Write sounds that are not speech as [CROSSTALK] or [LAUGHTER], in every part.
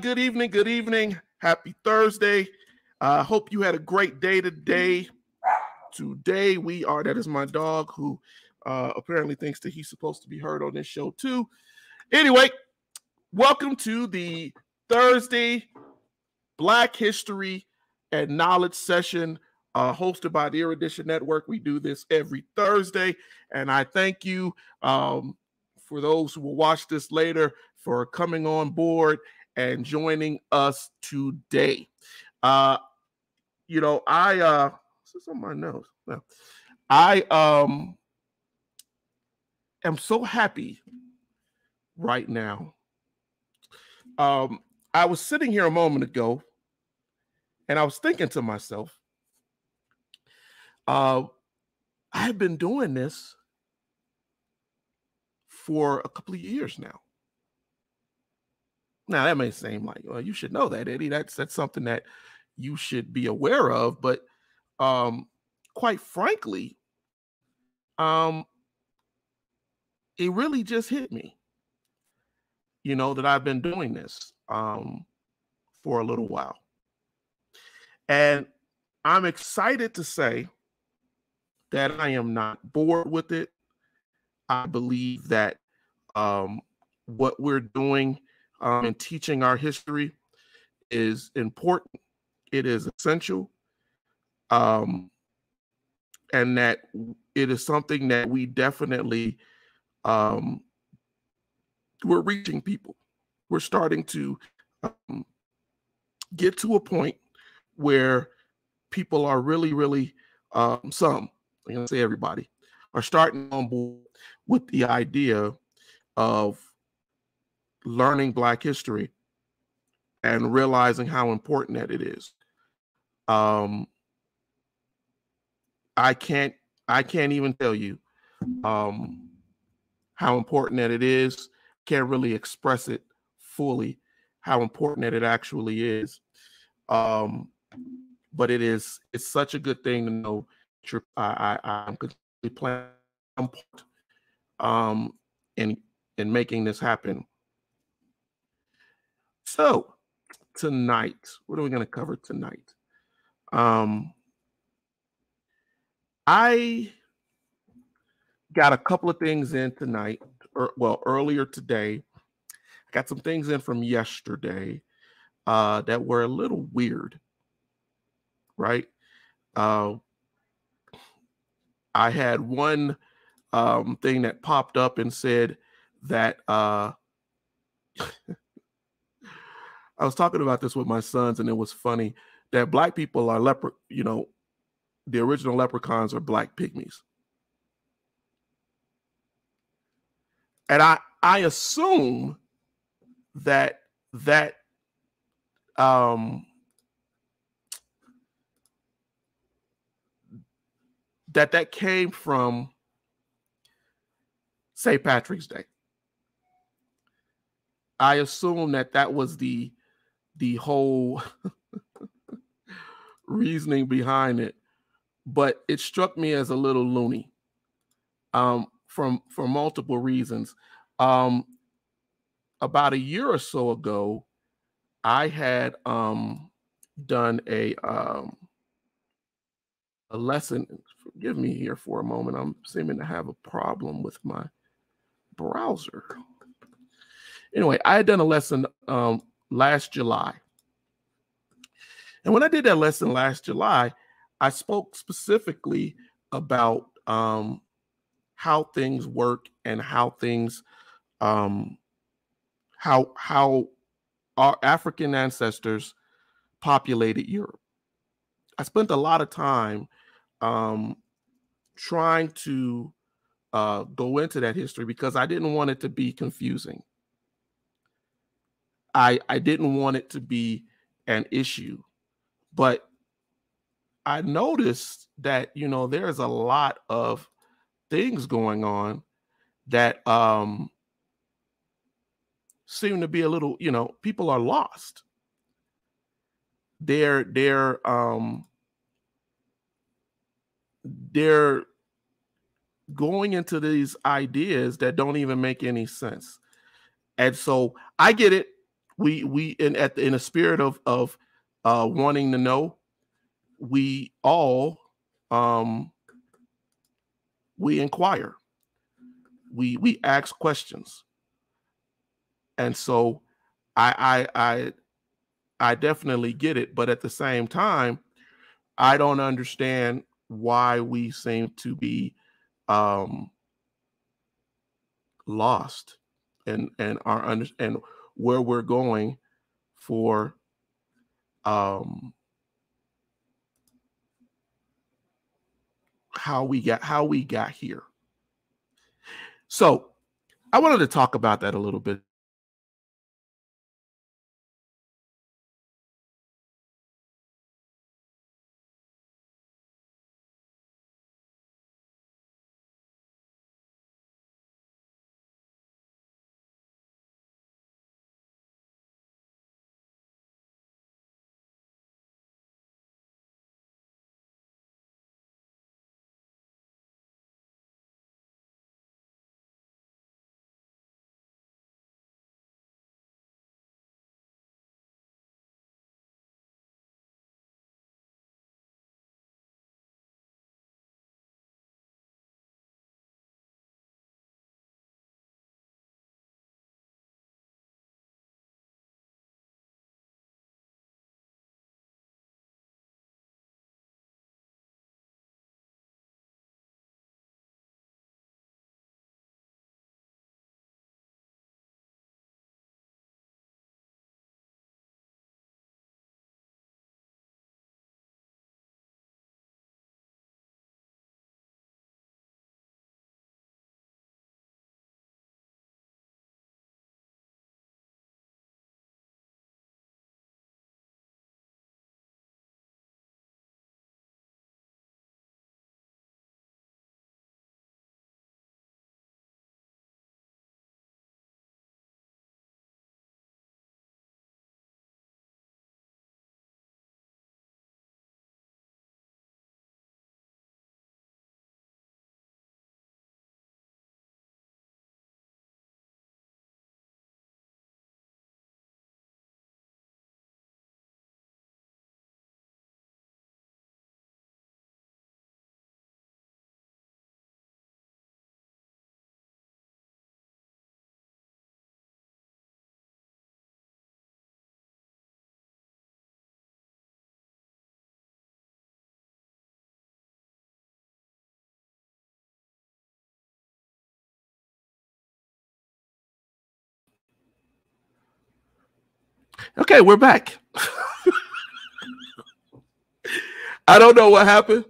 Good evening. Good evening. Happy Thursday. I uh, hope you had a great day today. Today we are, that is my dog who uh, apparently thinks that he's supposed to be heard on this show too. Anyway, welcome to the Thursday Black History and Knowledge session uh, hosted by the Erudition Network. We do this every Thursday, and I thank you um, for those who will watch this later for coming on board and joining us today. Uh, you know, I uh this on my nose. No. I um am so happy right now. Um, I was sitting here a moment ago and I was thinking to myself, uh, I've been doing this for a couple of years now. Now that may seem like, well, you should know that, Eddie. That's that's something that you should be aware of. But um, quite frankly, um, it really just hit me, you know, that I've been doing this um for a little while. And I'm excited to say that I am not bored with it. I believe that um, what we're doing um, and teaching our history is important. It is essential. Um, and that it is something that we definitely um, we're reaching people. We're starting to um, get to a point where people are really, really um, some, I'm gonna say everybody, are starting on board with the idea of learning Black history and realizing how important that it is. Um, I can't I can't even tell you um, how important that it is. Can't really express it fully how important that it actually is. Um, but it is it's such a good thing to know. I, I I'm completely playing um in in making this happen. So tonight, what are we going to cover tonight? Um, I got a couple of things in tonight, or well, earlier today. I got some things in from yesterday uh, that were a little weird, right? Uh, I had one um, thing that popped up and said that uh, [LAUGHS] I was talking about this with my sons, and it was funny that black people are leper, you know, the original leprechauns are black pygmies. And I I assume that that um that that came from St. Patrick's Day. I assume that that was the the whole [LAUGHS] reasoning behind it, but it struck me as a little loony um, from for multiple reasons. Um, about a year or so ago, I had um, done a um, a lesson. Forgive me here for a moment. I'm seeming to have a problem with my browser. Anyway, I had done a lesson um, last July. And when I did that lesson last July, I spoke specifically about um, how things work and how things, um, how how our African ancestors populated Europe. I spent a lot of time um, trying to uh, go into that history because I didn't want it to be confusing. I I didn't want it to be an issue, but I noticed that you know there's a lot of things going on that um seem to be a little you know people are lost they're they're um they're going into these ideas that don't even make any sense. And so I get it. We we in at the, in a spirit of of uh wanting to know, we all um we inquire. We we ask questions. And so I I I I definitely get it, but at the same time, I don't understand why we seem to be um, lost and and our and where we're going for um how we got how we got here. So I wanted to talk about that a little bit Okay, we're back. I don't know what happened.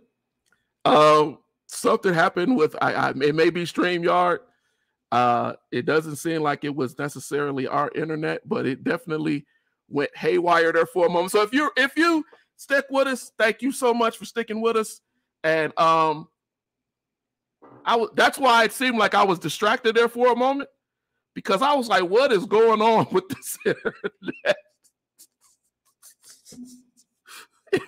Um, something happened with I, I it may be StreamYard. Uh, it doesn't seem like it was necessarily our internet, but it definitely went haywire there for a moment. So if you if you stick with us, thank you so much for sticking with us. And um, I was that's why it seemed like I was distracted there for a moment because I was like, what is going on [LAUGHS] with this internet? [LAUGHS]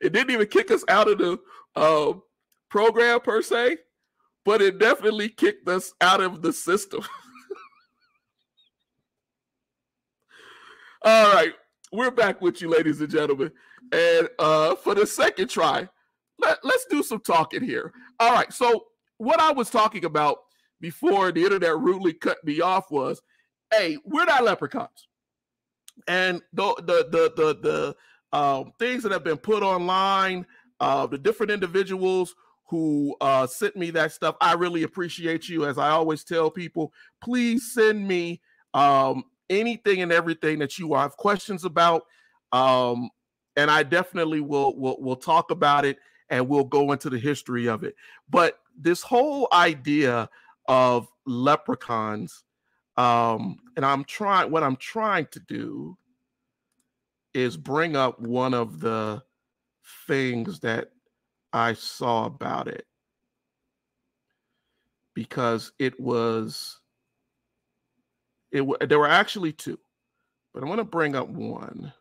it, didn't even kick us out of the uh, program per se, but it definitely kicked us out of the system. [LAUGHS] All right, we're back with you, ladies and gentlemen. And uh, for the second try, let, let's do some talking here. All right. So what I was talking about before the internet rudely cut me off was, hey, we're not leprechauns. And the the the the, the um, things that have been put online, uh, the different individuals who uh, sent me that stuff, I really appreciate you. As I always tell people, please send me um, anything and everything that you have questions about. Um, and I definitely will will will talk about it and we'll go into the history of it. But this whole idea of leprechauns, um, and I'm trying what I'm trying to do is bring up one of the things that I saw about it because it was it there were actually two, but I'm going to bring up one.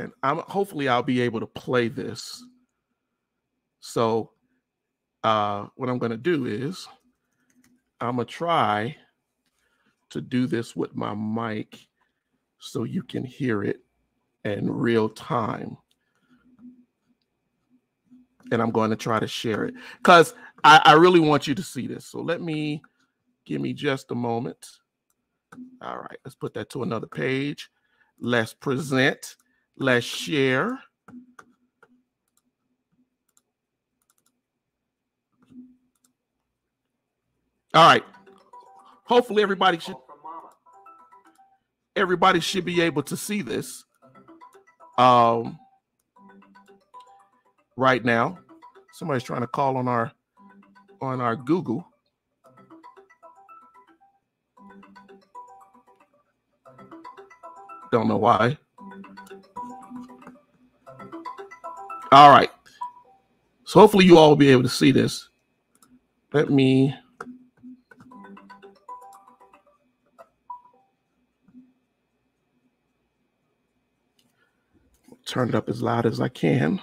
and I'm hopefully I'll be able to play this. So uh, what I'm going to do is I'm going to try to do this with my mic so you can hear it in real time. And I'm going to try to share it because I, I really want you to see this. So let me give me just a moment. All right, let's put that to another page. Let's present. Let's share. All right. Hopefully everybody should everybody should be able to see this um right now. Somebody's trying to call on our on our Google. Don't know why. All right. So hopefully you all will be able to see this. Let me turn it up as loud as I can.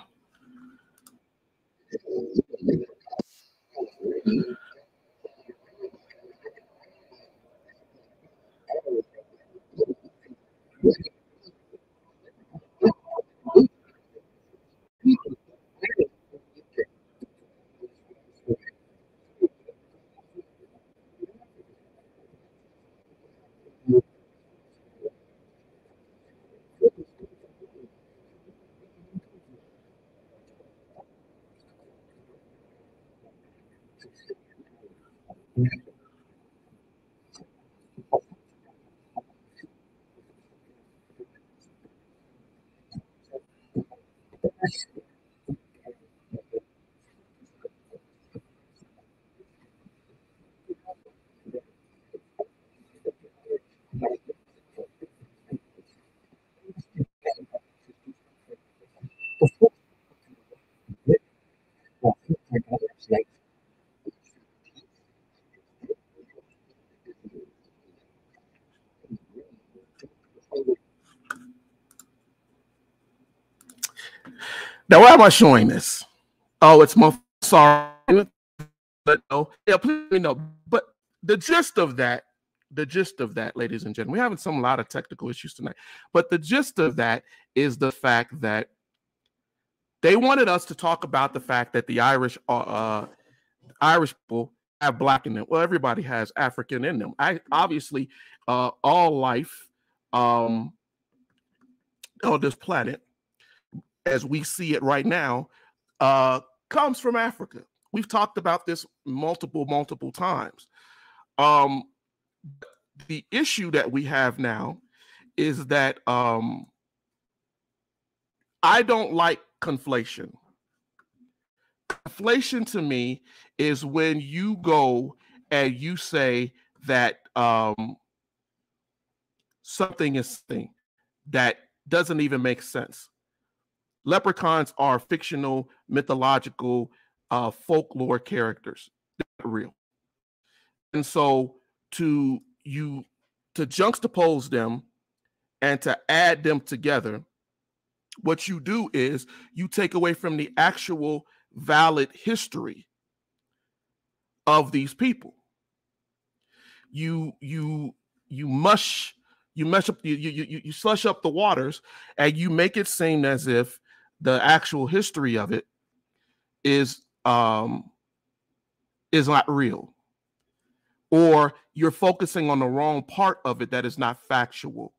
Now, why am I showing this? Oh, it's my sorry, but no, yeah, please no. But the gist of that, the gist of that, ladies and gentlemen, we're having some lot of technical issues tonight. But the gist of that is the fact that they wanted us to talk about the fact that the Irish, uh, uh Irish people have black in them. Well, everybody has African in them. I obviously, uh, all life um, on this planet as we see it right now, uh, comes from Africa. We've talked about this multiple, multiple times. Um, the issue that we have now is that um, I don't like conflation. Conflation to me is when you go and you say that um, something is thing that doesn't even make sense leprechauns are fictional, mythological, uh, folklore characters. They're real. And so to you to juxtapose them and to add them together, what you do is you take away from the actual valid history of these people. You you you mush you mess up you you you, you slush up the waters and you make it seem as if the actual history of it is um is not real. Or you're focusing on the wrong part of it that is not factual.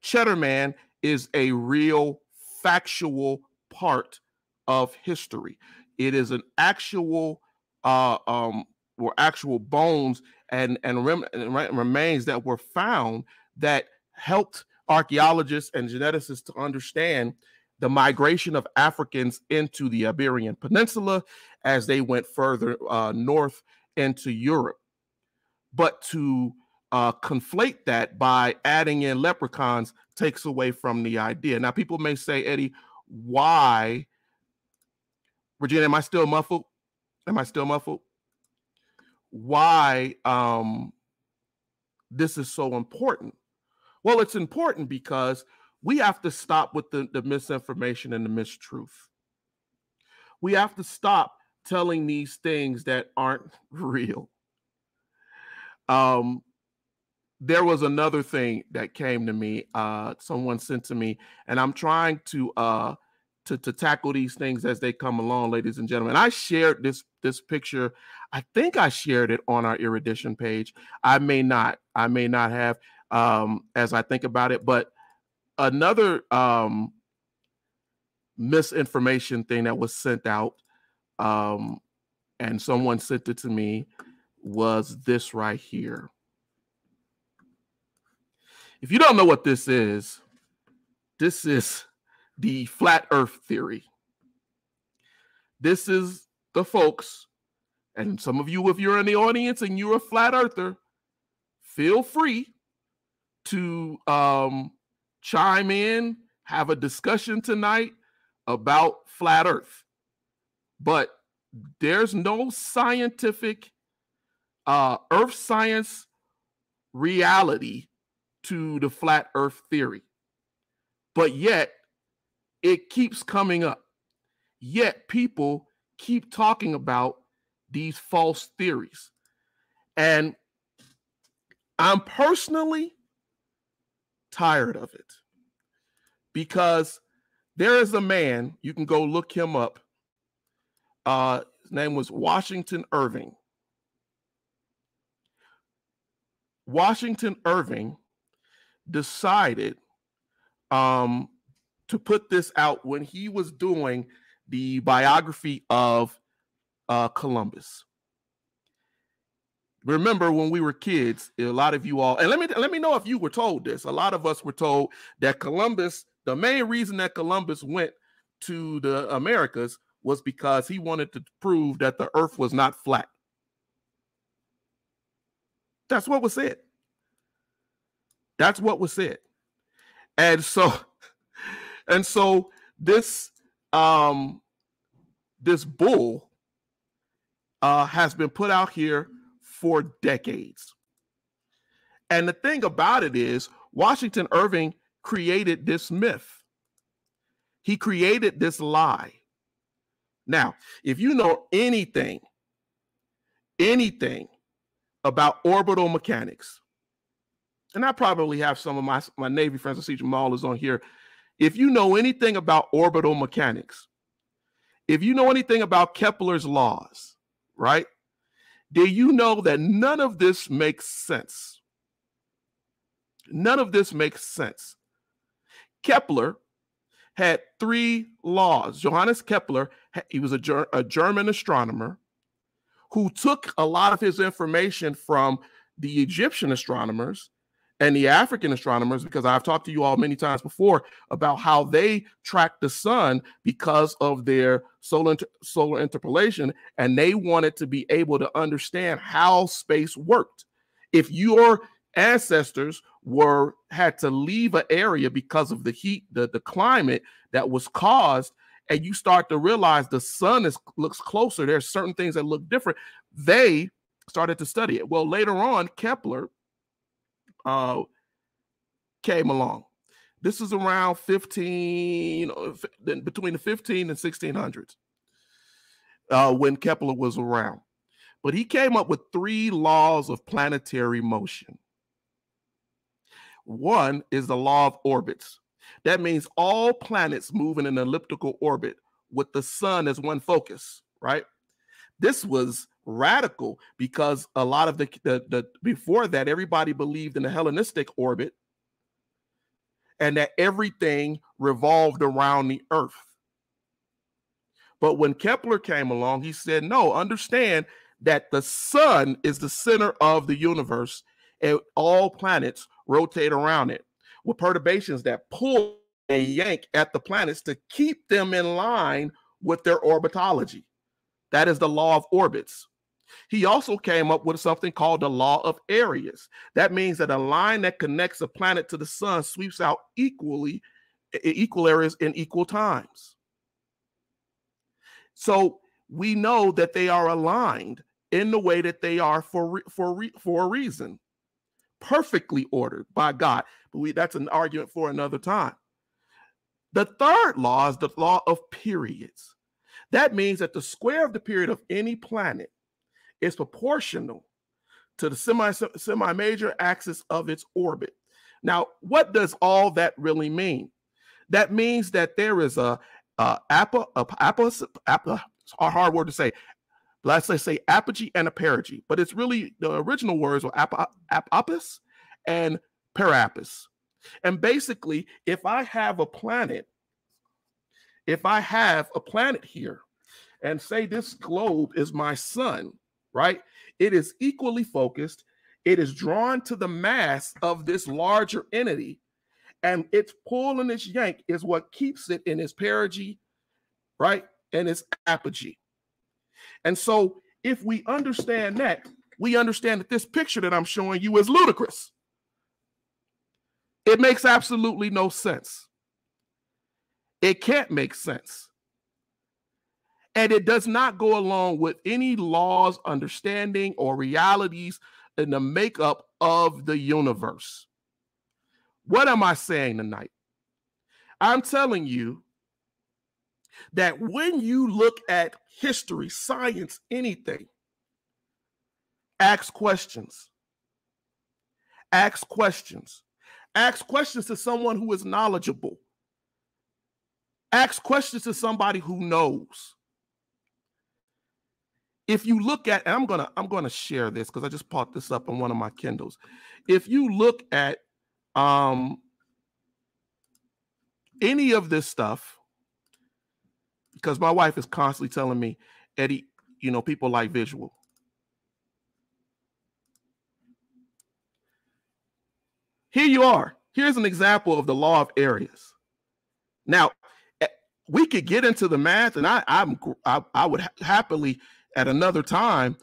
Cheddar man is a real factual part of history. It is an actual uh um or actual bones and and, rem- and remains that were found that helped archaeologists and geneticists to understand the migration of Africans into the Iberian Peninsula as they went further uh, north into Europe. But to uh, conflate that by adding in leprechauns takes away from the idea. Now, people may say, Eddie, why? Regina, am I still muffled? Am I still muffled? Why um, this is so important? Well, it's important because we have to stop with the, the misinformation and the mistruth. We have to stop telling these things that aren't [LAUGHS] real. Um, there was another thing that came to me. Uh, someone sent to me, and I'm trying to uh, to to tackle these things as they come along, ladies and gentlemen. I shared this this picture. I think I shared it on our erudition page. I may not. I may not have um, as I think about it. But another um, misinformation thing that was sent out, um, and someone sent it to me, was this right here. If you don't know what this is, this is the flat earth theory. This is the folks, and some of you, if you're in the audience and you're a flat earther, feel free to um, chime in, have a discussion tonight about flat Earth. But there's no scientific uh, Earth science reality to the flat Earth theory. But yet, it keeps coming up. Yet, people keep talking about these false theories. And I'm personally tired of it because there is a man, you can go look him up. Uh, his name was Washington Irving. Washington Irving decided um, to put this out when he was doing the biography of uh, Columbus remember when we were kids a lot of you all and let me let me know if you were told this. A lot of us were told that columbus the main reason that columbus went to the americas was because he wanted to prove that the earth was not flat. That's what was said. That's what was said. And so [LAUGHS] and so this um this bull uh has been put out here for decades. And the thing about it is, Washington Irving created this myth. He created this lie. Now, if you know anything, anything about orbital mechanics, and I probably have some of my, my Navy friends, I see Jamal is on here. If you know anything about orbital mechanics, if you know anything about Kepler's laws, right? Do you know that none of this makes sense? None of this makes sense. Kepler had three laws. Johannes Kepler, he was a, Ger- a German astronomer who took a lot of his information from the Egyptian astronomers and the African astronomers, because I've talked to you all many times before about how they track the sun because of their solar inter- solar interpolation, and they wanted to be able to understand how space worked. If your ancestors were had to leave an area because of the heat, the, the climate that was caused, and you start to realize the sun is looks closer, there's certain things that look different. They started to study it. Well, later on, Kepler uh, came along. This is around 15, you know, between the 15 and 1600s uh, when Kepler was around. But he came up with three laws of planetary motion. One is the law of orbits. That means all planets move in an elliptical orbit with the sun as one focus, right? This was radical because a lot of the, the, the before that everybody believed in the Hellenistic orbit and that everything revolved around the earth. But when Kepler came along, he said, no, understand that the sun is the center of the universe and all planets rotate around it with perturbations that pull and yank at the planets to keep them in line with their orbitology. That is the law of orbits. He also came up with something called the law of areas. That means that a line that connects a planet to the sun sweeps out equally equal areas in equal times. So we know that they are aligned in the way that they are for for for a reason, perfectly ordered by God. But we, that's an argument for another time. The third law is the law of periods. That means that the square of the period of any planet is proportional to the semi semi major axis of its orbit. Now, what does all that really mean? That means that there is a, a apple, a apple, apple, a hard word to say. Let's say, apogee and a perigee, but it's really the original words were ap- apopus and parapus. And basically, if I have a planet, if I have a planet here, and say this globe is my sun, right? It is equally focused. It is drawn to the mass of this larger entity, and its pull and its yank is what keeps it in its perigee, right? And its apogee. And so, if we understand that, we understand that this picture that I'm showing you is ludicrous. It makes absolutely no sense. It can't make sense. And it does not go along with any laws, understanding, or realities in the makeup of the universe. What am I saying tonight? I'm telling you that when you look at history, science, anything, ask questions. Ask questions. Ask questions to someone who is knowledgeable. Ask questions to somebody who knows if you look at and i'm gonna i'm gonna share this because i just popped this up on one of my kindles. If you look at um any of this stuff because my wife is constantly telling me eddie you know people like visual. Here you are. Here's an example of the law of areas. Now eh, we could get into the math and i i'm i, I would ha- happily at another time,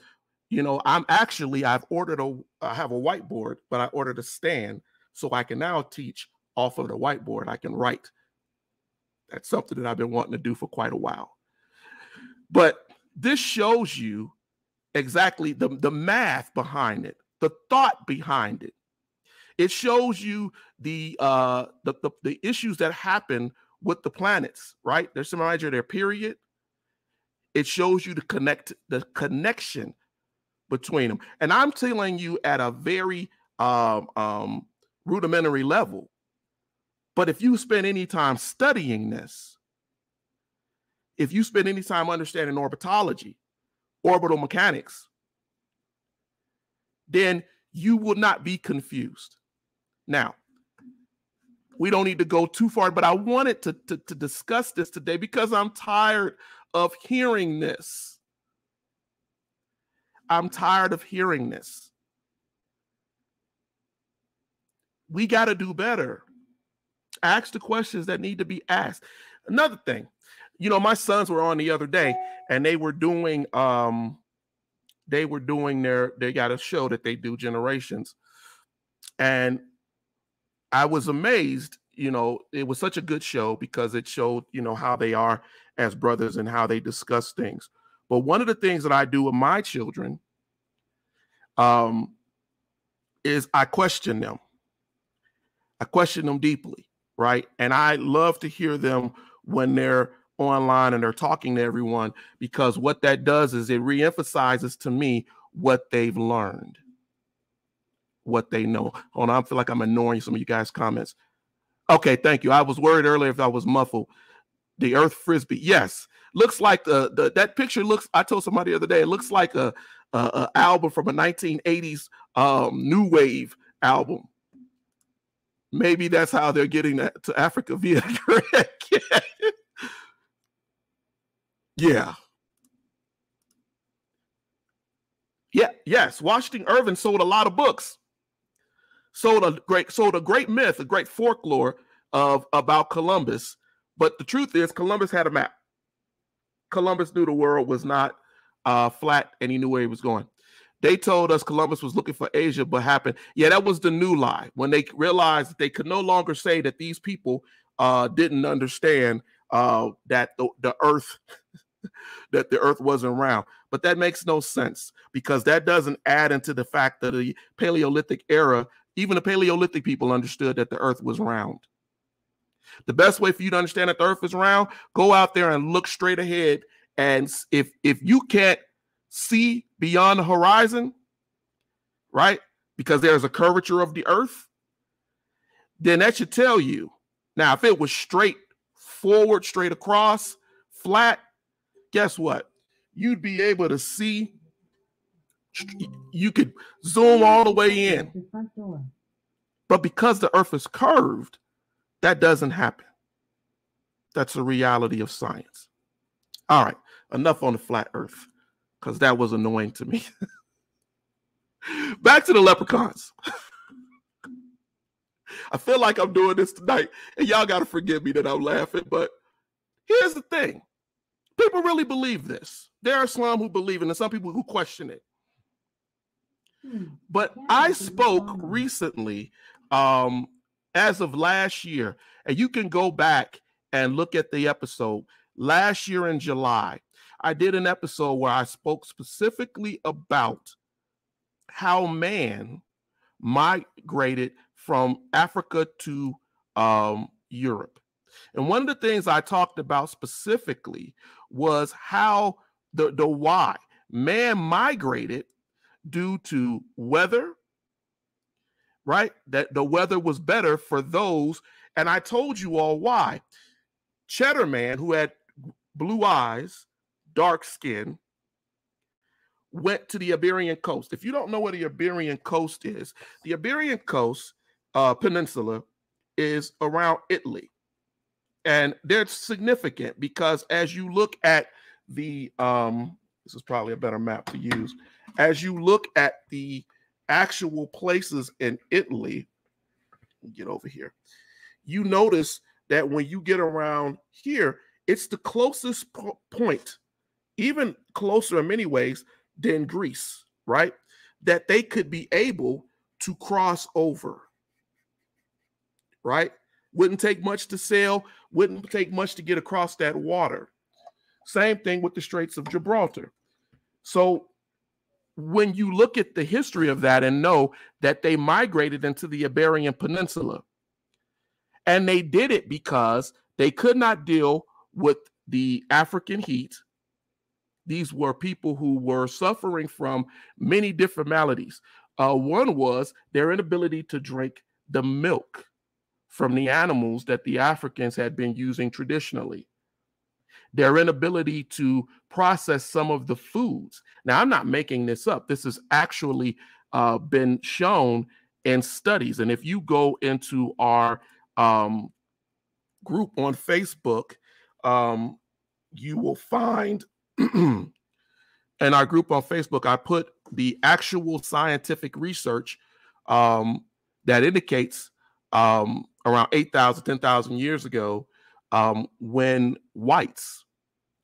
you know, I'm actually I've ordered a I have a whiteboard, but I ordered a stand so I can now teach off of the whiteboard. I can write. That's something that I've been wanting to do for quite a while. But this shows you exactly the, the math behind it, the thought behind it. It shows you the uh the, the, the issues that happen with the planets, right? There's some major their period, it shows you the connect the connection between them. And I'm telling you at a very um, um, rudimentary level. But if you spend any time studying this, if you spend any time understanding orbitology, orbital mechanics, then you will not be confused. Now, we don't need to go too far, but I wanted to, to, to discuss this today because I'm tired of hearing this. I'm tired of hearing this. We got to do better. Ask the questions that need to be asked. Another thing, you know, my sons were on the other day and they were doing um they were doing their they got a show that they do generations. And I was amazed, you know, it was such a good show because it showed, you know, how they are as brothers and how they discuss things. But one of the things that I do with my children um, is I question them. I question them deeply, right? And I love to hear them when they're online and they're talking to everyone because what that does is it reemphasizes to me what they've learned. What they know. Hold on, I feel like I'm ignoring some of you guys' comments. Okay, thank you. I was worried earlier if I was muffled. The Earth Frisbee, yes, looks like the, the that picture looks. I told somebody the other day, it looks like a, a, a album from a 1980s um, new wave album. Maybe that's how they're getting that to Africa via [LAUGHS] yeah. Yeah, yes. Washington Irving sold a lot of books. Sold a great, sold a great myth, a great folklore of about Columbus. But the truth is, Columbus had a map. Columbus knew the world was not uh, flat, and he knew where he was going. They told us Columbus was looking for Asia, but happened. Yeah, that was the new lie when they realized that they could no longer say that these people uh, didn't understand uh, that the, the Earth [LAUGHS] that the Earth wasn't round. But that makes no sense because that doesn't add into the fact that the Paleolithic era, even the Paleolithic people understood that the Earth was round. The best way for you to understand that the Earth is round, go out there and look straight ahead. And if if you can't see beyond the horizon, right? Because there's a curvature of the earth, then that should tell you. Now, if it was straight forward, straight across, flat, guess what? You'd be able to see, you could zoom all the way in. But because the earth is curved, that doesn't happen. That's a reality of science. All right, enough on the flat earth because that was annoying to me. [LAUGHS] Back to the leprechauns. [LAUGHS] I feel like I'm doing this tonight, and y'all got to forgive me that I'm laughing. But here's the thing people really believe this. There are some who believe it, and some people who question it. Hmm. But I spoke recently, um, as of last year, and you can go back and look at the episode last year in July. I did an episode where I spoke specifically about how man migrated from Africa to um, Europe. And one of the things I talked about specifically was how the, the why man migrated due to weather, right? That the weather was better for those. And I told you all why. Cheddar Man, who had blue eyes, dark skin, went to the Iberian coast. If you don't know where the Iberian coast is, the Iberian coast uh, peninsula is around Italy. And they're significant because as you look at the, um, this is probably a better map to use. As you look at the actual places in Italy, get over here, you notice that when you get around here, it's the closest po- point even closer in many ways than Greece, right? That they could be able to cross over, right? Wouldn't take much to sail, wouldn't take much to get across that water. Same thing with the Straits of Gibraltar. So when you look at the history of that and know that they migrated into the Iberian Peninsula, and they did it because they could not deal with the African heat these were people who were suffering from many different maladies. Uh, one was their inability to drink the milk from the animals that the Africans had been using traditionally. Their inability to process some of the foods. Now, I'm not making this up. This has actually uh, been shown in studies. And if you go into our um, group on Facebook, um, you will find [CLEARS THROAT] in our group on Facebook, I put the actual scientific research um, that indicates um, around 8,000, 10,000 years ago, um, when whites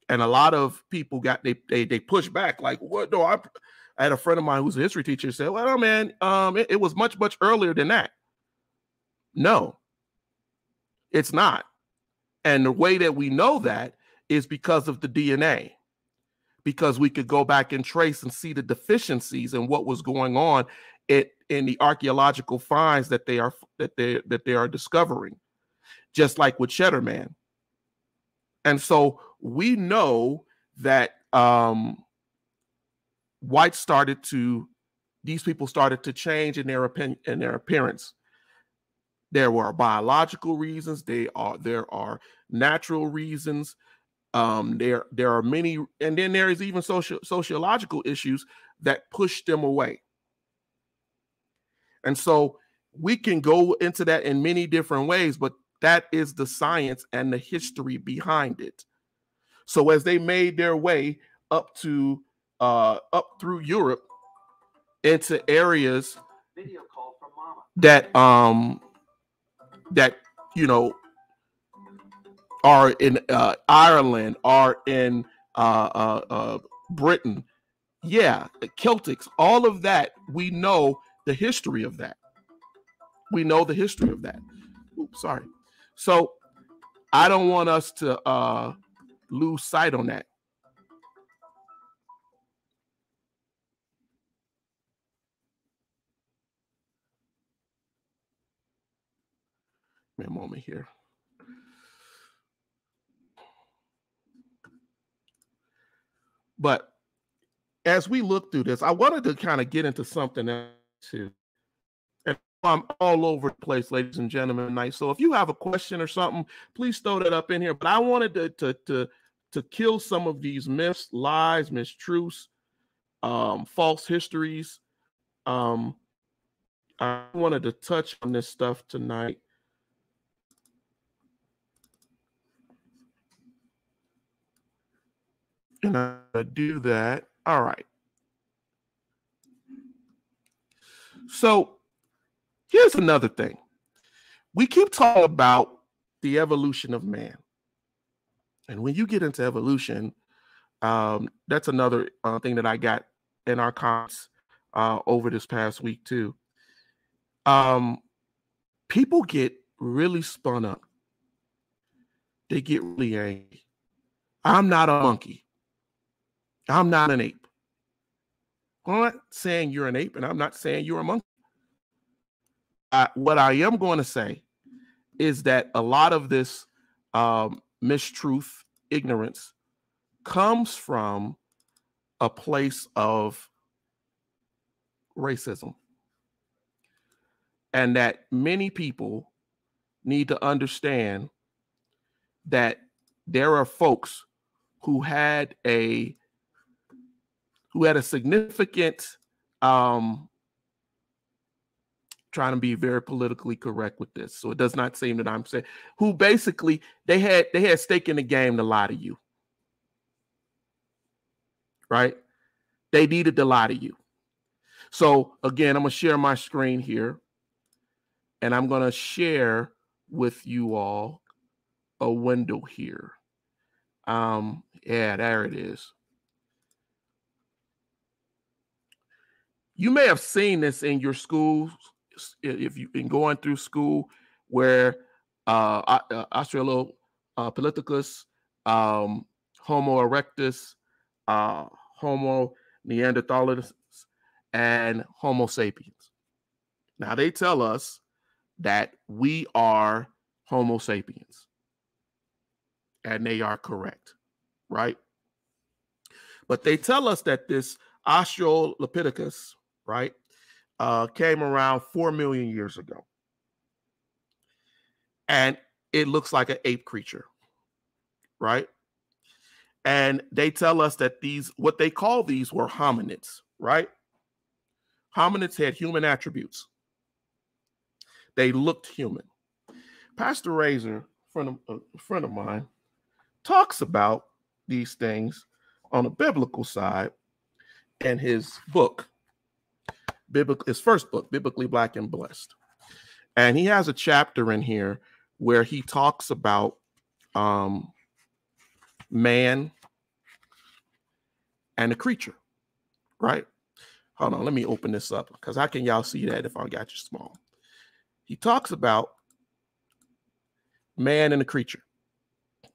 and a lot of people got they they, they pushed back like what? No I, I had a friend of mine who's a history teacher said well man um it, it was much much earlier than that. No. It's not. And the way that we know that is because of the dna because we could go back and trace and see the deficiencies and what was going on it, in the archaeological finds that they are that they that they are discovering, just like with Cheddar Man. And so we know that um, whites started to these people started to change in their opinion in their appearance. There were biological reasons. They are there are natural reasons. Um, there there are many, and then there is even social sociological issues that push them away. And so we can go into that in many different ways, but that is the science and the history behind it. So as they made their way up to uh up through Europe into areas that um that you know are in uh, Ireland, are in uh, uh, uh, Britain, yeah, Celtics, all of that, we know the history of that. We know the history of that. Oops, sorry. So I don't want us to uh, lose sight on that. me a moment here. But as we look through this, I wanted to kind of get into something else too. I'm all over the place, ladies and gentlemen, tonight. So if you have a question or something, please throw that up in here. But I wanted to to to, to kill some of these myths, lies, mistruths, um, false histories. Um, I wanted to touch on this stuff tonight. And I do that. All right. So here's another thing. We keep talking about the evolution of man. And when you get into evolution, um, that's another uh, thing that I got in our comments uh, over this past week too. Um, people get really spun up. They get really angry. I'm not a monkey. I'm not an ape. I'm not saying you're an ape, and I'm not saying you're a monkey. What I am going to say is that a lot of this um, mistruth, ignorance, comes from a place of racism. And that many people need to understand that there are folks who had a who had a significant um trying to be very politically correct with this. So it does not seem that i'm saying who basically they had they had stake in the game to lie to you. Right? They needed to lie to you. So again i'm to share my screen here and i'm to share with you all a window here. Um yeah there it is. You may have seen this in your schools if you've been going through school where uh, uh Australopithecus, um, Homo erectus, uh, Homo neanderthalis, and Homo sapiens. Now they tell us that we are Homo sapiens, and they are correct, right? But they tell us that this Australopithecus right, uh, came around 4 million years ago. And it looks like an ape creature, right? And they tell us that these, what they call these were hominids, right? Hominids had human attributes. They looked human. Pastor Razor, friend of, a friend of mine, talks about these things on a biblical side in his book, biblical his first book, Biblically Black and Blessed. And he has a chapter in here where he talks about um, man and the creature, right? Hold on, let me open this up because how can y'all see that if I got you small? He talks about man and the creature.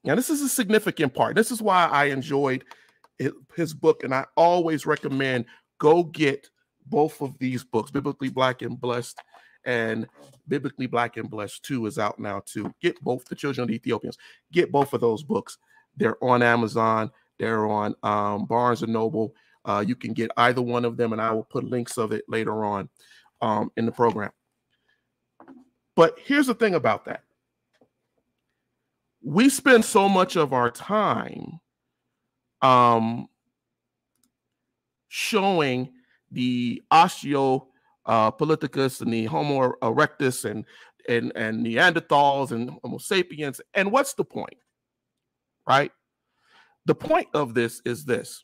Now, this is a significant part. This is why I enjoyed his book, and I always recommend go get both of these books, Biblically Black and Blessed, and Biblically Black and Blessed 2 is out now too. Get both the Children of the Ethiopians. Get both of those books. They're on Amazon. They're on um, Barnes and Noble. Uh, you can get either one of them, and I will put links of it later on um, in the program. But here's the thing about that we spend so much of our time um, showing the osteo uh, politicus and the Homo erectus and and and Neanderthals and Homo sapiens. And what's the point? Right? The point of this is this.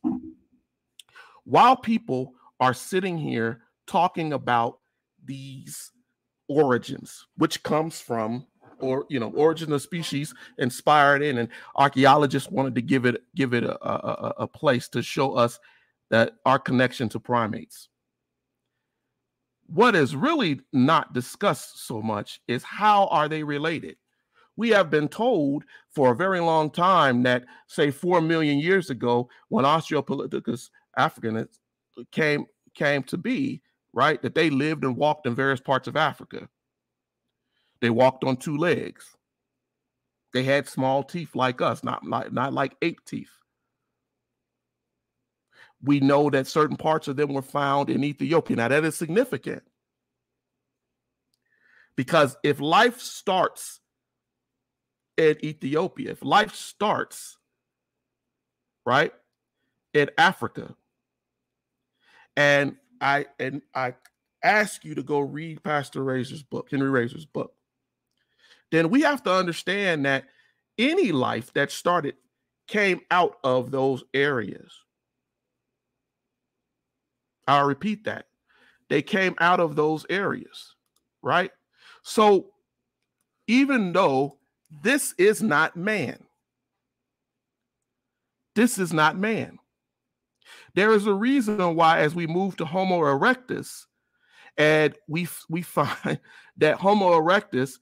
While people are sitting here talking about these origins, which comes from or you know origin of species inspired in and archaeologists wanted to give it give it a, a, a place to show us that our connection to primates what is really not discussed so much is how are they related we have been told for a very long time that say 4 million years ago when australopithecus africanus came came to be right that they lived and walked in various parts of africa they walked on two legs. They had small teeth like us, not like not like ape teeth. We know that certain parts of them were found in Ethiopia. Now that is significant. Because if life starts in Ethiopia, if life starts right in Africa, and I and I ask you to go read Pastor Razor's book, Henry Razor's book then we have to understand that any life that started came out of those areas. I'll repeat that. They came out of those areas, right? So even though this is not man, this is not man. There is a reason why, as we move to Homo erectus, and we we find [LAUGHS] that Homo erectus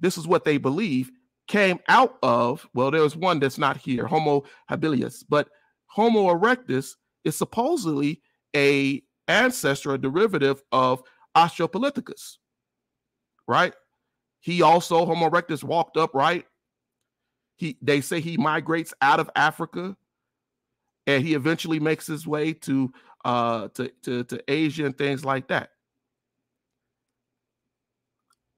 this is what they believe, came out of, well, there's one that's not here, Homo habilis, but Homo erectus is supposedly a ancestor, a derivative of Australopithecus, right? He also, Homo erectus, walked upright. He, they say he migrates out of Africa, and he eventually makes his way to uh to, to, to Asia and things like that.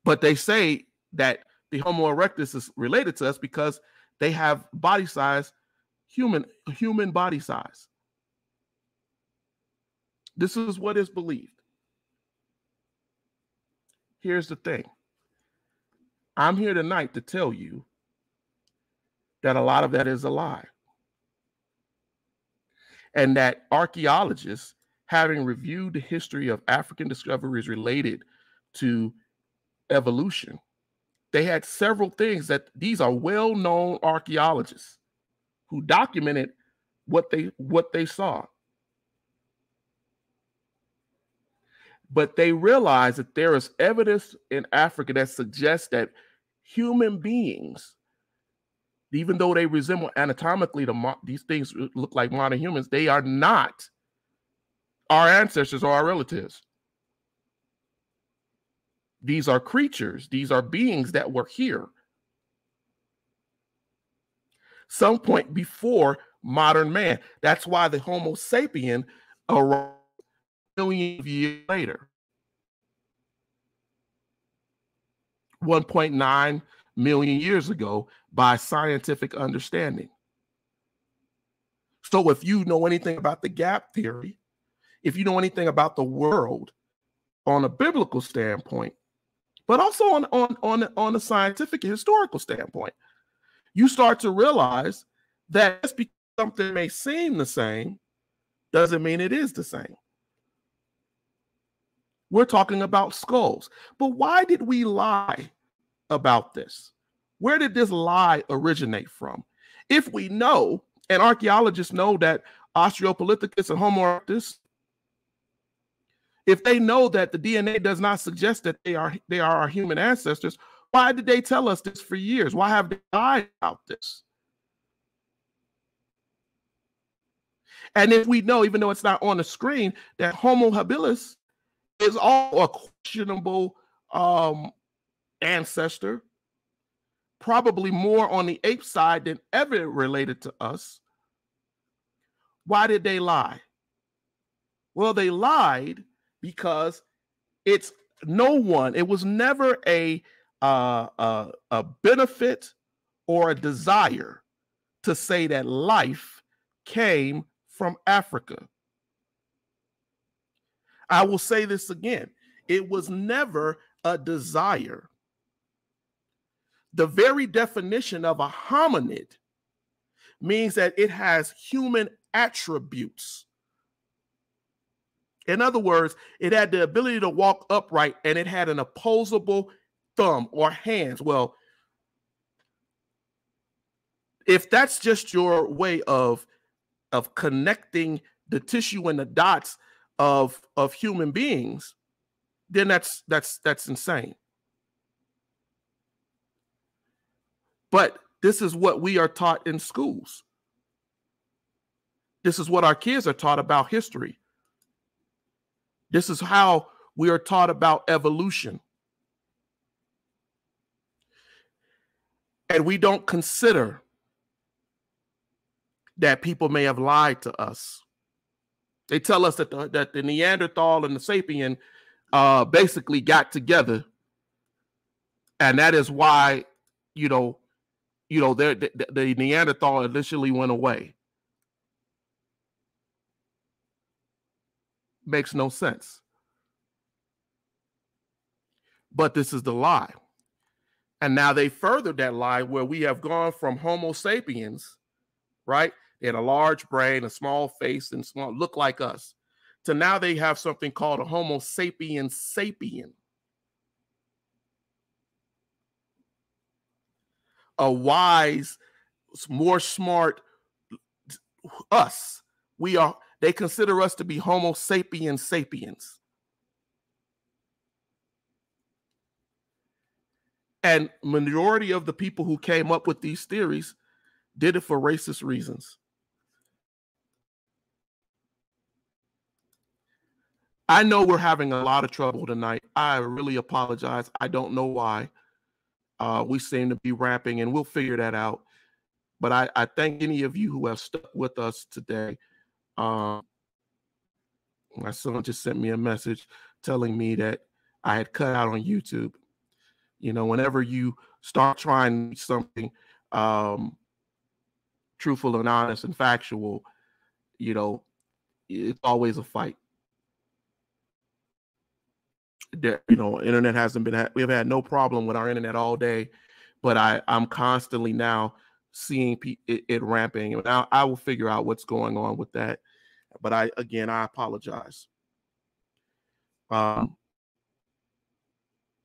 But they say that the Homo erectus is related to us because they have body size, human human body size. This is what is believed. Here's the thing. I'm here tonight to tell you that a lot of that is a lie. And that archaeologists, having reviewed the history of African discoveries related to evolution, they had several things that these are well-known archaeologists who documented what they what they saw but they realize that there is evidence in africa that suggests that human beings even though they resemble anatomically to these things look like modern humans they are not our ancestors or our relatives these are creatures, these are beings that were here. Some point before modern man. That's why the Homo sapien arrived million years later. 1.9 million years ago by scientific understanding. So, if you know anything about the gap theory, if you know anything about the world on a biblical standpoint, but also on on on on a scientific and historical standpoint, you start to realize that just because something may seem the same doesn't mean it is the same. We're talking about skulls. But why did we lie about this? Where did this lie originate from? If we know, and archaeologists know that Australopithecus and Homo erectus if they know that the DNA does not suggest that they are they are our human ancestors, why did they tell us this for years? Why have they lied about this? And if we know, even though it's not on the screen, that Homo habilis is all a questionable um, ancestor, probably more on the ape side than ever related to us. Why did they lie? Well, they lied because it's no one, it was never a uh, a, a benefit or a desire to say that life came from Africa. I will say this again it was never a desire. The very definition of a hominid means that it has human attributes. In other words, it had the ability to walk upright and it had an opposable thumb or hands. Well, if that's just your way of of connecting the tissue and the dots of of human beings, then that's that's that's insane. But this is what we are taught in schools. This is what our kids are taught about history. This is how we are taught about evolution. And we don't consider that people may have lied to us. They tell us that the, that the Neanderthal and the sapien uh, basically got together, and that is why you know, you know, the, the Neanderthal initially went away. Makes no sense. But this is the lie. And now they furthered that lie where we have gone from Homo sapiens, right? They had a large brain, a small face, and small look like us. To now they have something called a Homo sapiens sapien. A wise, more smart us. We are, they consider us to be Homo sapiens sapiens. And majority of the people who came up with these theories did it for racist reasons. I know we're having a lot of trouble tonight. I really apologize. I don't know why. Uh, we seem to be rapping, and we'll figure that out. But I, I thank any of you who have stuck with us today. Um, my son just sent me a message telling me that I had cut out on YouTube. You know, whenever you start trying something um, truthful and honest and factual, you know, it's always a fight that you know internet hasn't been we've had no problem with our internet all day but i i'm constantly now seeing it, it ramping and now i will figure out what's going on with that but i again i apologize. Um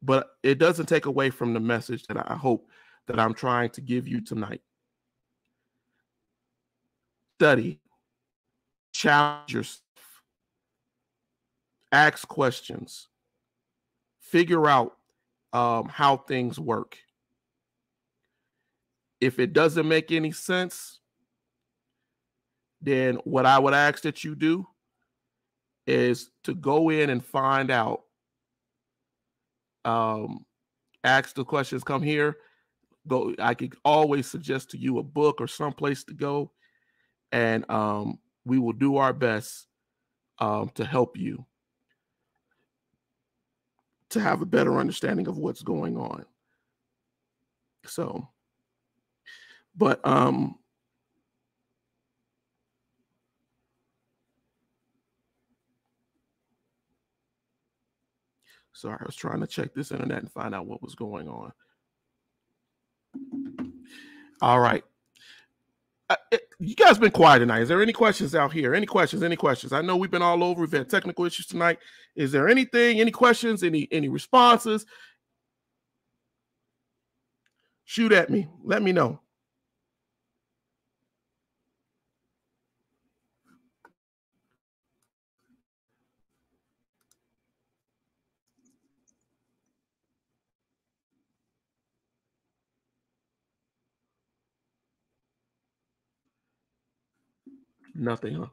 but it doesn't take away from the message that i hope that i'm trying to give you tonight. Study. Challenge yourself. Ask questions figure out um, how things work. If it doesn't make any sense, then what I would ask that you do is to go in and find out. Um, ask the questions. Come here. Go. I could always suggest to you a book or someplace to go, and um, we will do our best um, to help you to have a better understanding of what's going on. So, but um sorry, I was trying to check this internet and find out what was going on. All right. You guys been quiet tonight. Is there any questions out here? Any questions? Any questions? I know we've been all over. We've had technical issues tonight. Is there anything? Any questions? Any any responses? Shoot at me. Let me know. Nothing, huh?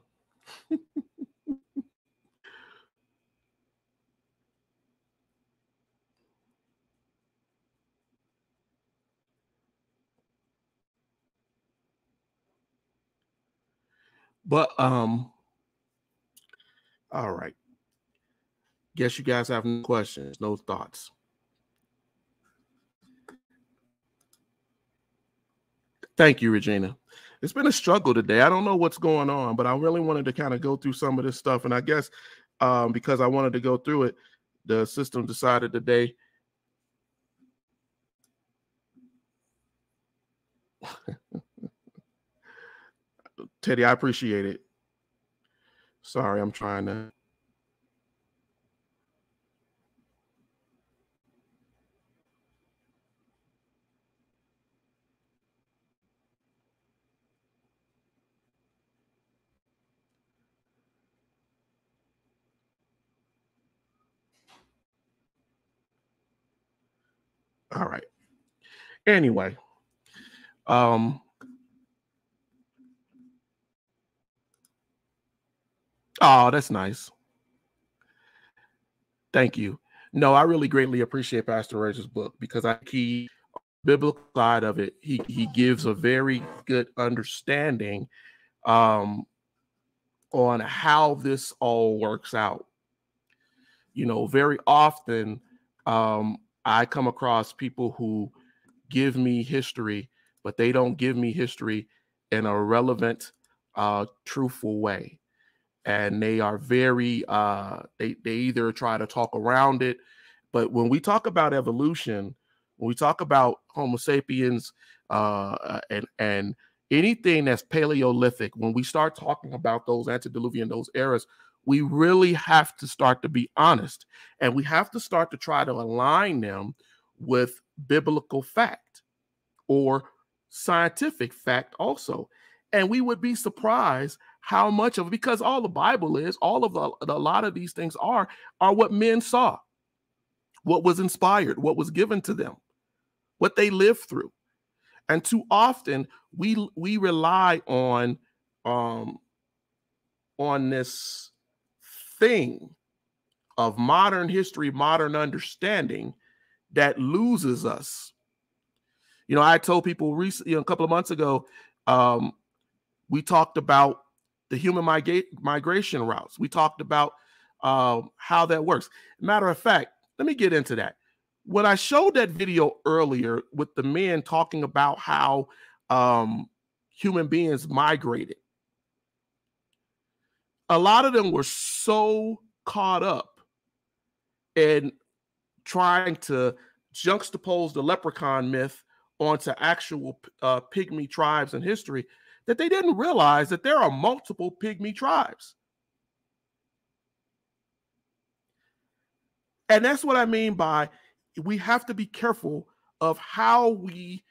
but um All right. Guess you guys have no questions, no thoughts. Thank you, Regina. It's been a struggle today. I don't know what's going on, but I really wanted to kind of go through some of this stuff. And I guess um, because I wanted to go through it, the system decided today. [LAUGHS] Teddy, I appreciate it. Sorry, I'm trying to. All right. Anyway, um, oh, that's nice. Thank you. No, I really greatly appreciate Pastor Razor's book because I he biblical side of it, he he gives a very good understanding um on how this all works out. You know, very often um I come across people who give me history, but they don't give me history in a relevant, uh, truthful way. And they are very, uh, they, they either try to talk around it, but when we talk about evolution, when we talk about Homo sapiens uh, and, and anything that's Paleolithic, when we start talking about those antediluvian, those eras, we really have to start to be honest and we have to start to try to align them with biblical fact or scientific fact also. And we would be surprised how much of because all the bible is all of the, a lot of these things are are what men saw what was inspired what was given to them what they lived through. And too often we we rely on um on this thing of modern history, modern understanding that loses us. You know, I told people recently, you know, a couple of months ago, um, we talked about the human migra- migration routes. We talked about um, how that works. Matter of fact, let me get into that. When I showed that video earlier with the men talking about how um, human beings migrated, a lot of them were so caught up in trying to juxtapose the leprechaun myth onto actual uh, pygmy tribes in history that they didn't realize that there are multiple pygmy tribes. And that's what I mean by we have to be careful of how we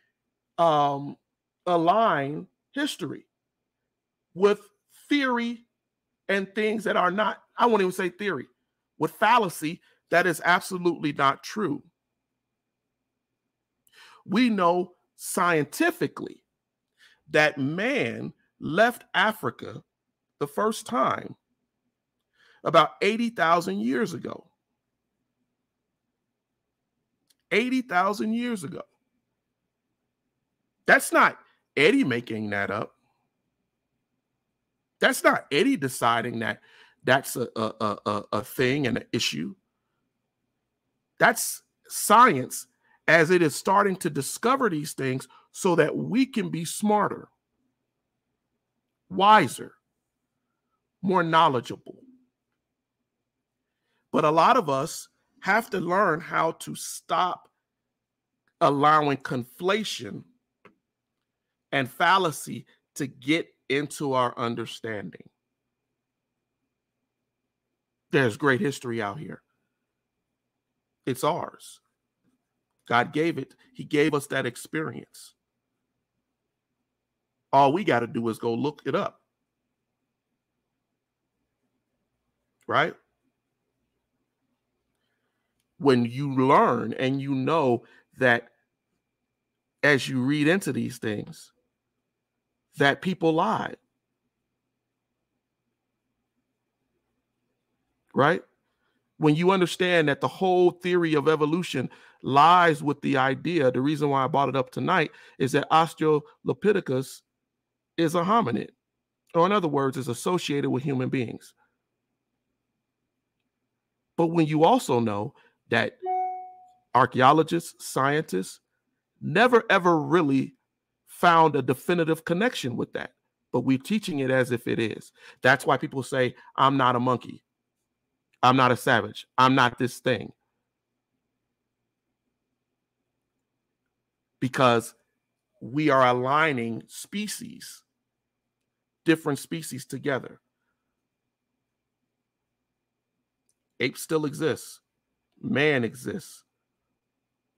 um, align history with theory and things that are not, I won't even say theory, with fallacy that is absolutely not true. We know scientifically that man left Africa the first time about 80,000 years ago. 80,000 years ago. That's not Eddie making that up. That's not Eddie deciding that that's a, a, a, a thing and an issue. That's science as it is starting to discover these things so that we can be smarter, wiser, more knowledgeable. But a lot of us have to learn how to stop allowing conflation and fallacy to get into our understanding. There's great history out here. It's ours. God gave it, He gave us that experience. All we got to do is go look it up. Right? When you learn and you know that as you read into these things, that people lied. Right? When you understand that the whole theory of evolution lies with the idea, the reason why I brought it up tonight is that Australopithecus is a hominid, or in other words, is associated with human beings. But when you also know that archaeologists, scientists never ever really found a definitive connection with that, but we're teaching it as if it is. That's why people say, I'm not a monkey. I'm not a savage. I'm not this thing. Because we are aligning species, different species together. Ape still exists. Man exists.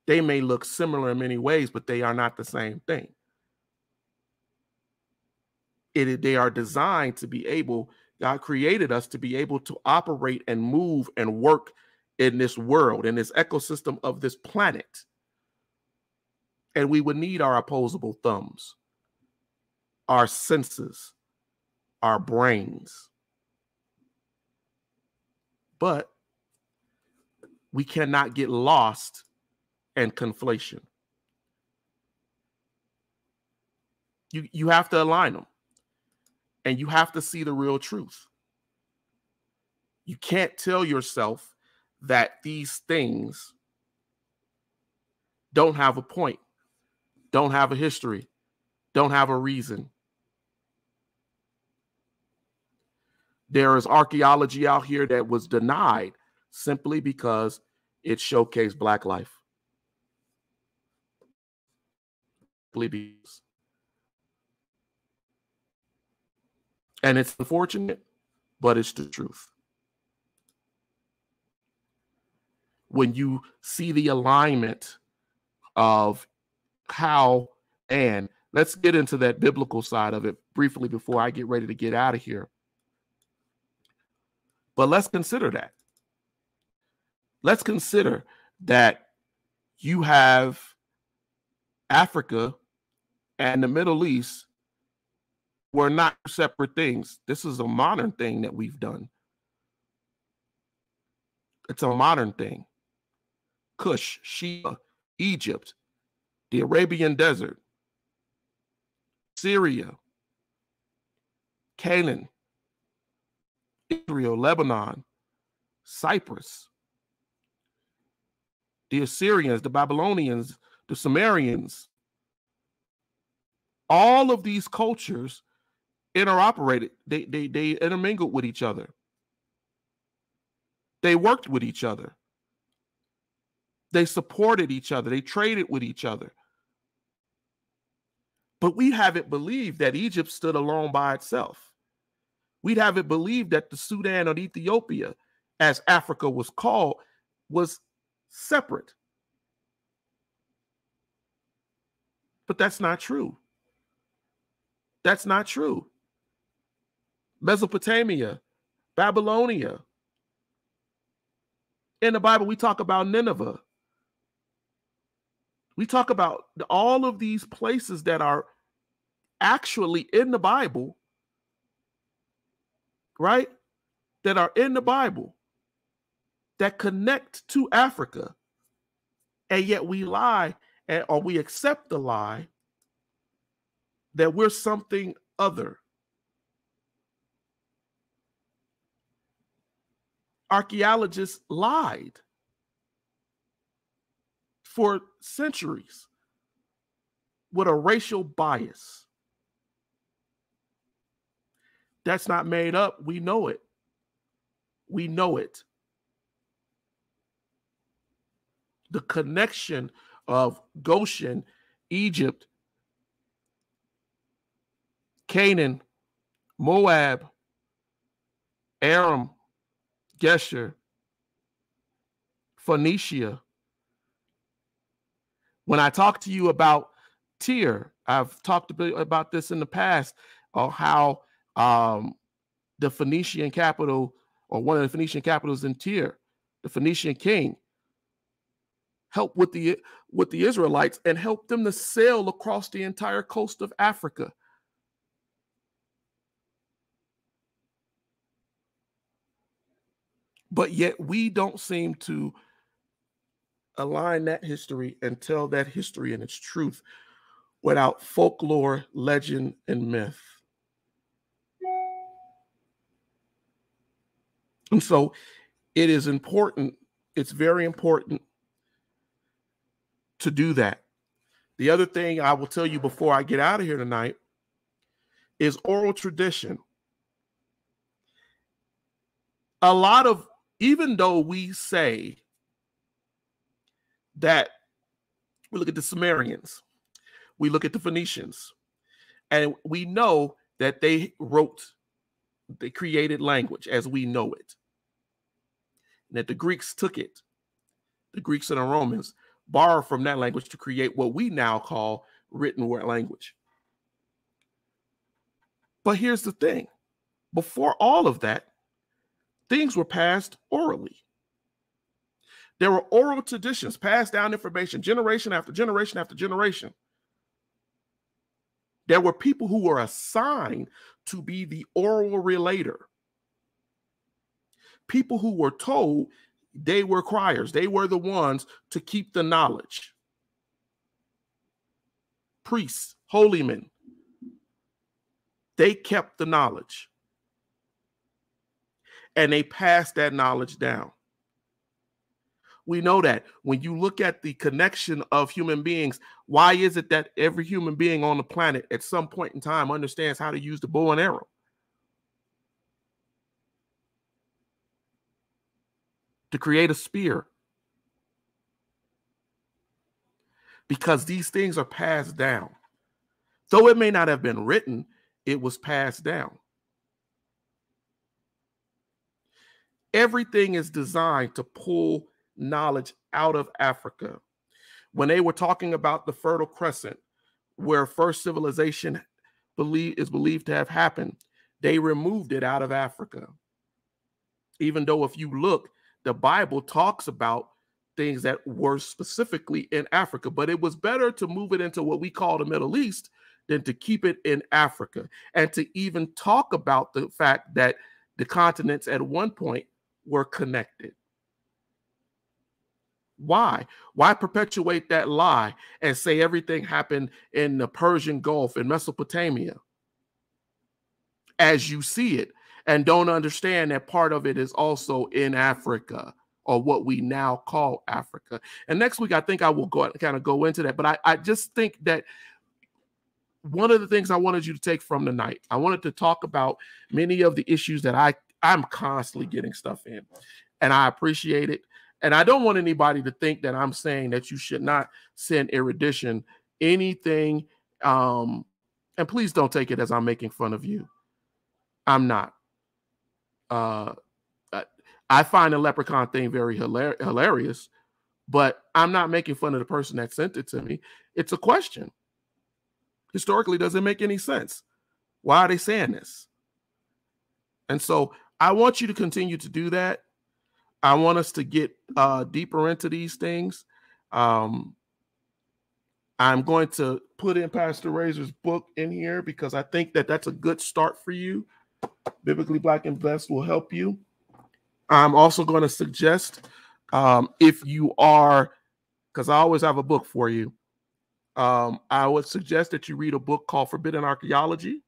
They may look similar in many ways, but they are not the same thing. It, they are designed to be able, God created us to be able to operate and move and work in this world, in this ecosystem of this planet. And we would need our opposable thumbs, our senses, our brains. But we cannot get lost in conflation. You, you have to align them and you have to see the real truth. You can't tell yourself that these things don't have a point, don't have a history, don't have a reason. There is archaeology out here that was denied simply because it showcased Black life. And it's unfortunate, but it's the truth. When you see the alignment of how and let's get into that biblical side of it briefly before I get ready to get out of here. But let's consider that. Let's consider that you have Africa and the Middle East were not separate things. This is a modern thing that we've done. It's a modern thing. Cush, Sheba, Egypt, the Arabian desert, Syria, Canaan, Israel, Lebanon, Cyprus, the Assyrians, the Babylonians, the Sumerians, all of these cultures interoperated. They they they intermingled with each other. They worked with each other. They supported each other. They traded with each other. But we haven't believed that Egypt stood alone by itself. We'd have it believed that the Sudan or Ethiopia, as Africa was called, was separate. But that's not true. That's not true. Mesopotamia, Babylonia. In the Bible, we talk about Nineveh. We talk about all of these places that are actually in the Bible, right? That are in the Bible that connect to Africa. And yet we lie and, or we accept the lie that we're something other. Archaeologists lied for centuries with a racial bias. That's not made up. We know it. We know it. The connection of Goshen, Egypt, Canaan, Moab, Aram, Geshur, Phoenicia. When I talk to you about Tyre, I've talked about this in the past, or how um, the Phoenician capital, or one of the Phoenician capitals in Tyre, the Phoenician king, helped with the with the Israelites and helped them to sail across the entire coast of Africa. But yet we don't seem to align that history and tell that history and its truth without folklore, legend, and myth. And so it is important, it's very important to do that. The other thing I will tell you before I get out of here tonight is oral tradition. A lot of, even though we say that we look at the Sumerians, we look at the Phoenicians, and we know that they wrote, they created language as we know it. And that the Greeks took it, the Greeks and the Romans borrowed from that language to create what we now call written word language. But here's the thing before all of that, things were passed orally. There were oral traditions, passed down information, generation after generation after generation. There were people who were assigned to be the oral relator. People who were told they were criers, they were the ones to keep the knowledge. Priests, holy men, they kept the knowledge and they passed that knowledge down. We know that when you look at the connection of human beings, why is it that every human being on the planet at some point in time understands how to use the bow and arrow? To create a spear. Because these things are passed down. Though it may not have been written, it was passed down. Everything is designed to pull knowledge out of Africa. When they were talking about the Fertile Crescent, where first civilization believe, is believed to have happened, they removed it out of Africa. Even though, if you look, the Bible talks about things that were specifically in Africa, but it was better to move it into what we call the Middle East than to keep it in Africa and to even talk about the fact that the continents at one point were connected. Why? Why perpetuate that lie and say everything happened in the Persian Gulf in Mesopotamia as you see it and don't understand that part of it is also in Africa or what we now call Africa. And next week, I think I will go kind of go into that. But I, I just think that one of the things I wanted you to take from tonight, I wanted to talk about many of the issues that I I'm constantly getting stuff in, and I appreciate it. And I don't want anybody to think that I'm saying that you should not send erudition anything. Um, and please don't take it as I'm making fun of you. I'm not. Uh, I find the leprechaun thing very hilar- hilarious, but I'm not making fun of the person that sent it to me. It's a question historically doesn't make any sense. Why are they saying this? And so I want you to continue to do that. I want us to get uh, deeper into these things. Um, I'm going to put in Pastor Razor's book in here because I think that that's a good start for you. Biblically Black and Blessed will help you. I'm also going to suggest um, if you are, because I always have a book for you, um, I would suggest that you read a book called Forbidden Archaeology.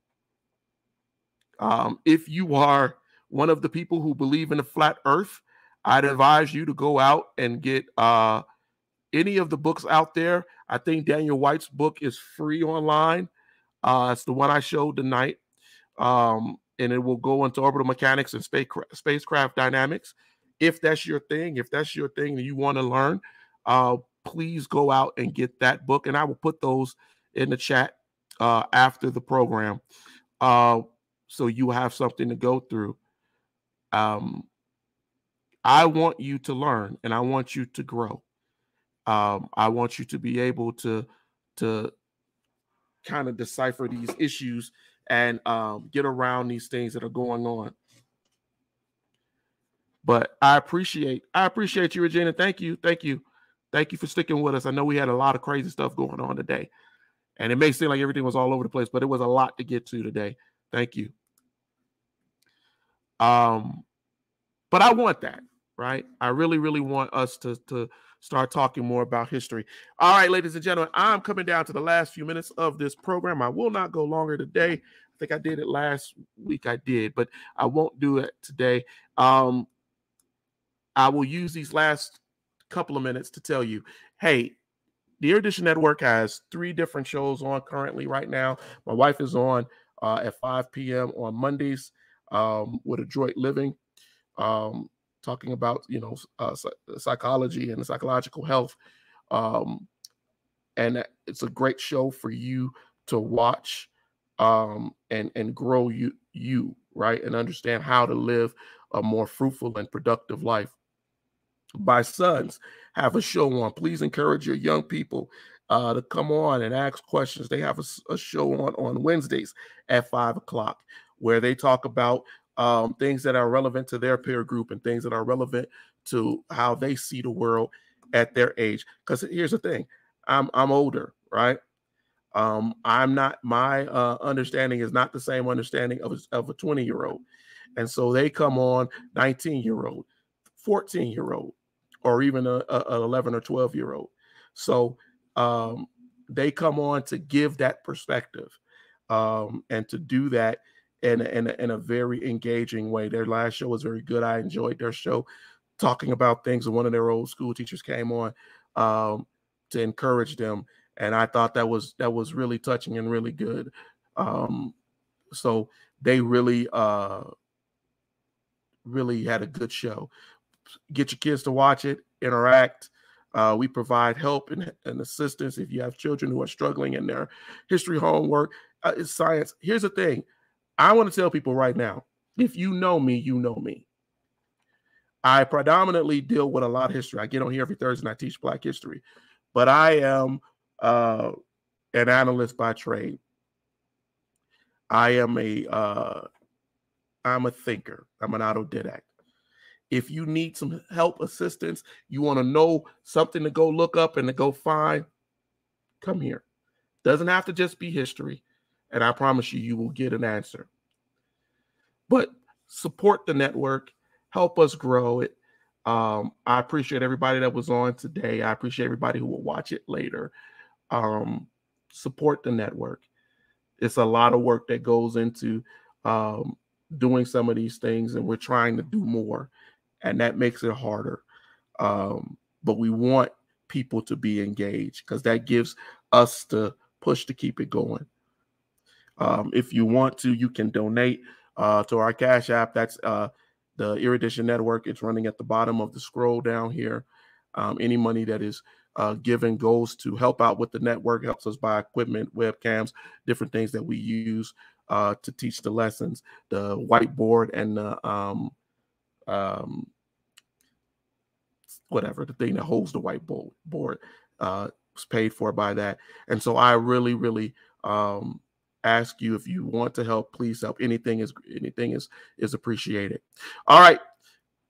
Um, if you are one of the people who believe in a flat earth, I'd advise you to go out and get uh, any of the books out there. I think Daniel White's book is free online. Uh, it's the one I showed tonight. Um, and it will go into orbital mechanics and spacecraft dynamics. If that's your thing, if that's your thing and you want to learn, uh, please go out and get that book. And I will put those in the chat uh, after the program. Uh, so you have something to go through. Um, I want you to learn and I want you to grow. Um, I want you to be able to to kind of decipher these issues and um, get around these things that are going on. But I appreciate I appreciate you, Regina. Thank you, thank you. Thank you for sticking with us. I know we had a lot of crazy stuff going on today, and it may seem like everything was all over the place, but it was a lot to get to today. Thank you. Um, but I want that, right? I really, really want us to to start talking more about history. All right, ladies and gentlemen, I'm coming down to the last few minutes of this program. I will not go longer today. I think I did it last week. I did, but I won't do it today. Um, I will use these last couple of minutes to tell you, hey, the Erudition Network has three different shows on currently right now. My wife is on uh, at 5 p.m. on Mondays um, with Adroit Living, um, talking about you know uh, psychology and psychological health. Um, and it's a great show for you to watch um, and and grow you you right and understand how to live a more fruitful and productive life my sons have a show on. Please encourage your young people uh, to come on and ask questions. They have a, a, show on on Wednesdays at five o'clock where they talk about um, things that are relevant to their peer group and things that are relevant to how they see the world at their age. Because here's the thing, I'm I'm older, right? Um, I'm not. My uh, understanding is not the same understanding of a, of a 20 year old, and so they come on 19 year old, 14 year old, or even a, a, 11 or 12 year old. So um, they come on to give that perspective um, and to do that in, in, in a very engaging way. Their last show was very good. I enjoyed their show talking about things. And one of their old school teachers came on um, to encourage them. And I thought that was that was really touching and really good. Um, so they really uh, really had a good show get your kids to watch it, interact. Uh, we provide help and, and, assistance if you have children who are struggling in their history homework. Uh, it's science. Here's the thing I want to tell people right now if you know me, you know me. I predominantly deal with a lot of history. I get on here every Thursday and I teach Black history, but I am uh, an analyst by trade. I am a uh, I'm a thinker. I'm an autodidact. If you need some help, assistance, you want to know something to go look up and to go find, come here. Doesn't have to just be history. And I promise you, you will get an answer. But support the network, help us grow it. Um, I appreciate everybody that was on today. I appreciate everybody who will watch it later. Um, support the network. It's a lot of work that goes into um, doing some of these things, and we're trying to do more and that makes it harder. Um, but we want people to be engaged because that gives us the push to keep it going. Um, if you want to, you can donate uh, to our Cash App. That's uh, the Erudition Network. It's running at the bottom of the scroll down here. Um, any money that is uh, given goes to help out with the network, helps us buy equipment, webcams, different things that we use uh, to teach the lessons, the whiteboard and the um, um, whatever the thing that holds the whiteboard board uh, was paid for by that. And so I really, really um, ask you if you want to help, please help. Anything is anything is is appreciated. All right,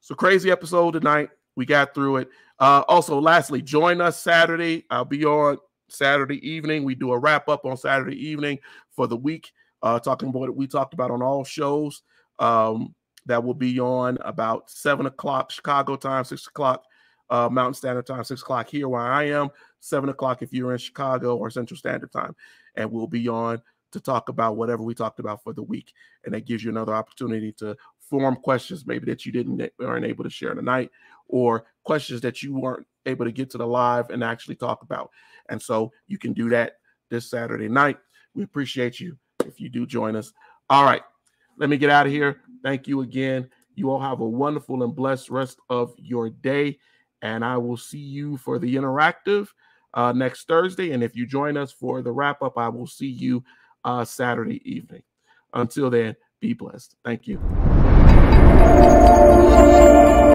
so crazy episode tonight. We got through it. Uh, also, lastly, join us Saturday. I'll be on Saturday evening. We do a wrap up on Saturday evening for the week, uh, talking about what we talked about on all shows. Um, that will be on about seven o'clock Chicago time, six o'clock uh, Mountain Standard Time, six o'clock here where I am, seven o'clock if you're in Chicago or Central Standard Time. And we'll be on to talk about whatever we talked about for the week. And that gives you another opportunity to form questions maybe that you didn't weren't able to share tonight, or questions that you weren't able to get to the live and actually talk about. And so you can do that this Saturday night. We appreciate you if you do join us. All right, let me get out of here. Thank you again. You all have a wonderful and blessed rest of your day. And I will see you for the interactive uh, next Thursday. And if you join us for the wrap up, I will see you uh, Saturday evening. Until then, be blessed. Thank you.